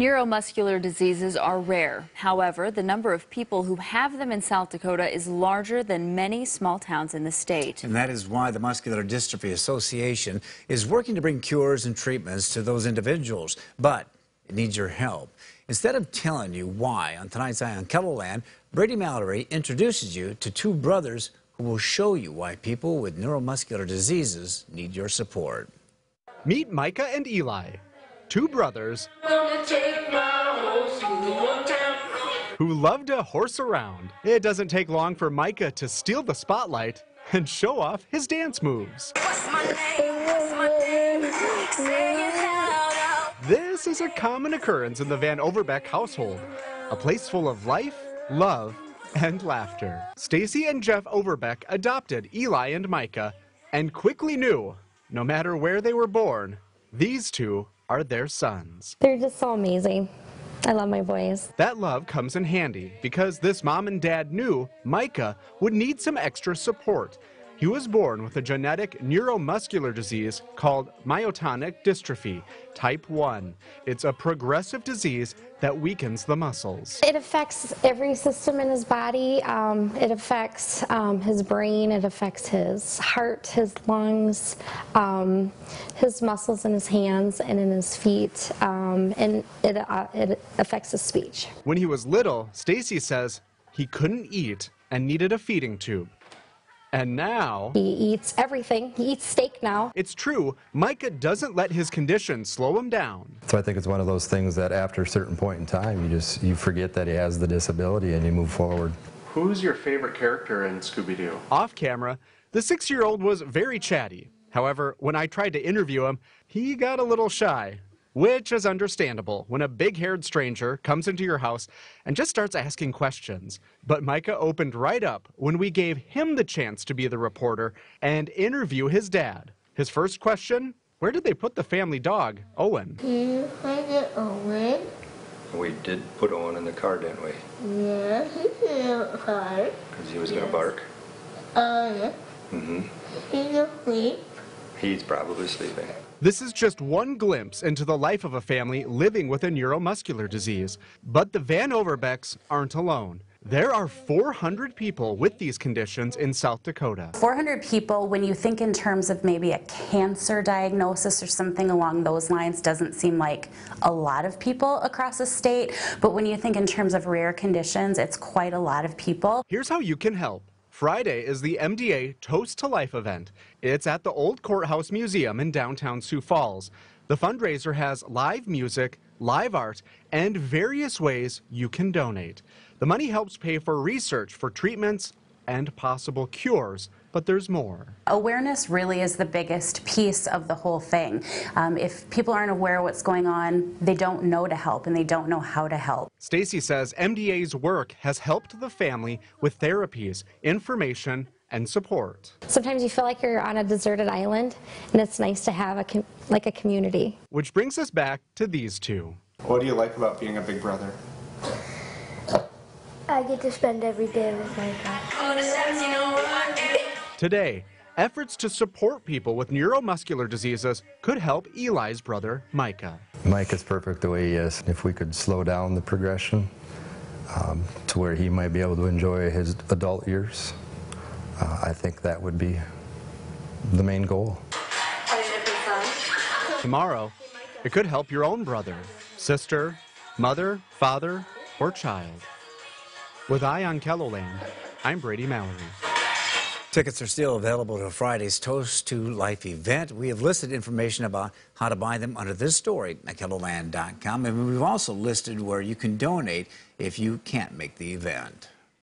Neuromuscular diseases are rare. However, the number of people who have them in South Dakota is larger than many small towns in the state. And that is why the Muscular Dystrophy Association is working to bring cures and treatments to those individuals. But it needs your help. Instead of telling you why on tonight's Eye on KELOLAND, Brady Mallory introduces you to two brothers who will show you why people with neuromuscular diseases need your support. Meet Micah and Eli, two brothers who love to horse around. It doesn't take long for Micah to steal the spotlight and show off his dance moves. This is a common occurrence in the Van Overbeck household, a place full of life, love, and laughter. Stacy and Jeff Overbeck adopted Eli and Micah and quickly knew, no matter where they were born, these two are their sons. They're just so amazing. I love my boys. That love comes in handy because this mom and dad knew Micah would need some extra support he was born with a genetic neuromuscular disease called myotonic dystrophy, type 1. It's a progressive disease that weakens the muscles. It affects every system in his body. Um, it affects um, his brain, it affects his heart, his lungs, um, his muscles in his hands and in his feet, um, and it, uh, it affects his speech. When he was little, Stacy says he couldn't eat and needed a feeding tube. And now... He eats everything. He eats steak now. It's true. Micah doesn't let his condition slow him down. So I think it's one of those things that after a certain point in time, you just you forget that he has the disability and you move forward. Who's your favorite character in Scooby-Doo? Off camera, the six-year-old was very chatty. However, when I tried to interview him, he got a little shy. Which is understandable when a big haired stranger comes into your house and just starts asking questions. But Micah opened right up when we gave him the chance to be the reporter and interview his dad. His first question Where did they put the family dog, Owen? You find it Owen? We did put Owen in the car, didn't we? Yeah, he's in the car. Because he was yes. going to bark? Uh, yeah. Mm-hmm. He's asleep. He's probably sleeping. This is just one glimpse into the life of a family living with a neuromuscular disease. But the Van Overbecks aren't alone. There are 400 people with these conditions in South Dakota. 400 people, when you think in terms of maybe a cancer diagnosis or something along those lines, doesn't seem like a lot of people across the state. But when you think in terms of rare conditions, it's quite a lot of people. Here's how you can help. Friday is the MDA Toast to Life event. It's at the Old Courthouse Museum in downtown Sioux Falls. The fundraiser has live music, live art, and various ways you can donate. The money helps pay for research for treatments and possible cures but there's more. Awareness really is the biggest piece of the whole thing. Um, if people aren't aware of what's going on, they don't know to help and they don't know how to help. Stacy says MDA's work has helped the family with therapies, information, and support. Sometimes you feel like you're on a deserted island, and it's nice to have a like a community. Which brings us back to these two. What do you like about being a big brother? I get to spend every day with my brother. Today, efforts to support people with neuromuscular diseases could help Eli's brother, Micah. Mike is perfect the way he is. If we could slow down the progression um, to where he might be able to enjoy his adult years, uh, I think that would be the main goal. Tomorrow, it could help your own brother, sister, mother, father, or child. With Eye on KELOLAND, I'm Brady Mallory. Tickets are still available to Friday's Toast to Life event. We have listed information about how to buy them under this story at KELOLAND.com. And we've also listed where you can donate if you can't make the event.